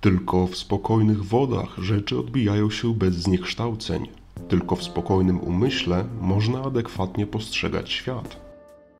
Tylko w spokojnych wodach rzeczy odbijają się bez zniekształceń. Tylko w spokojnym umyśle można adekwatnie postrzegać świat.